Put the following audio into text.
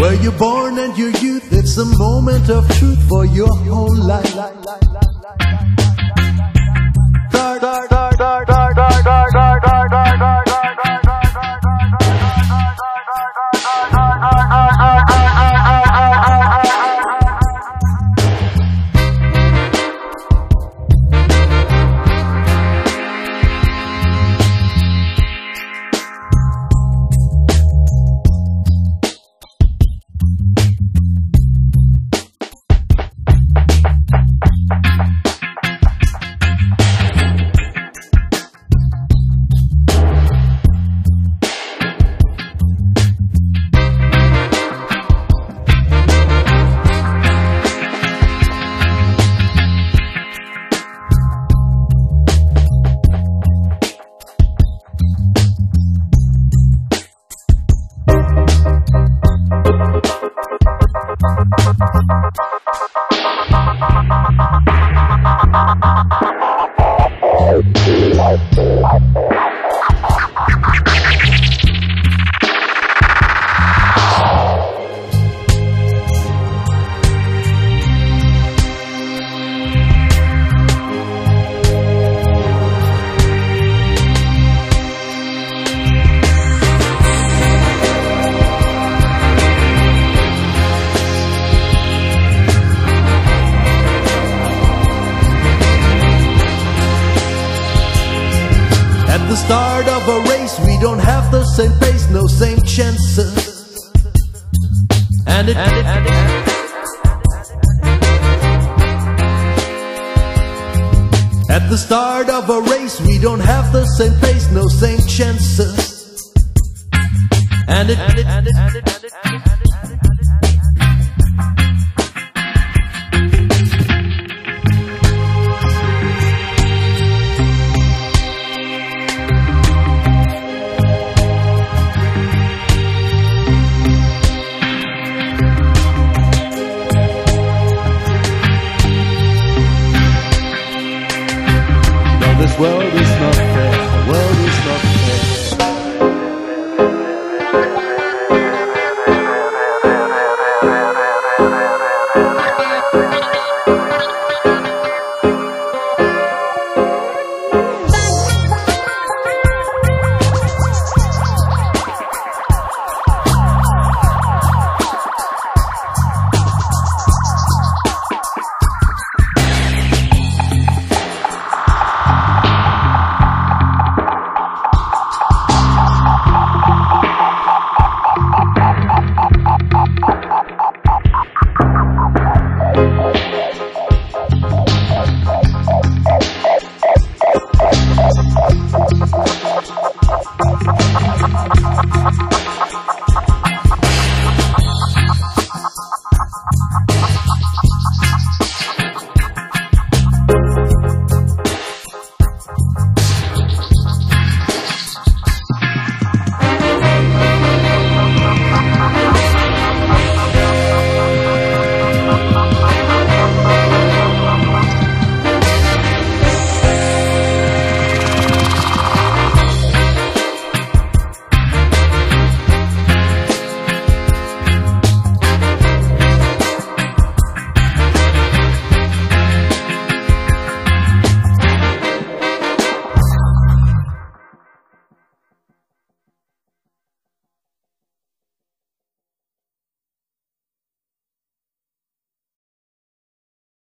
Where you born and your youth? It's a moment of truth for your whole life. Start of a race, we don't have the same pace, no same chances. And it, and it, and it, At the start of a race, we don't have the same pace, no same chances. And it, and it, and it, and it, and it, Stock.